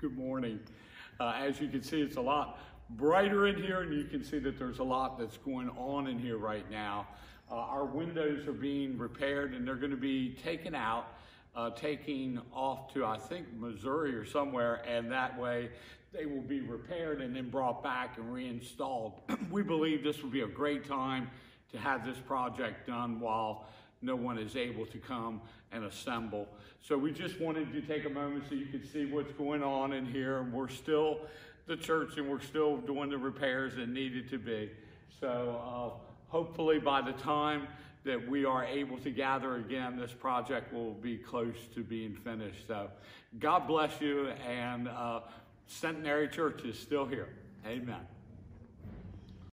Good morning. Uh, as you can see, it's a lot brighter in here, and you can see that there's a lot that's going on in here right now. Uh, our windows are being repaired, and they're going to be taken out, uh, taking off to I think Missouri or somewhere, and that way they will be repaired and then brought back and reinstalled. we believe this will be a great time to have this project done while no one is able to come and assemble. So we just wanted to take a moment so you could see what's going on in here. And we're still the church and we're still doing the repairs that needed to be. So uh, hopefully by the time that we are able to gather again, this project will be close to being finished. So God bless you and uh, Centenary Church is still here. Amen.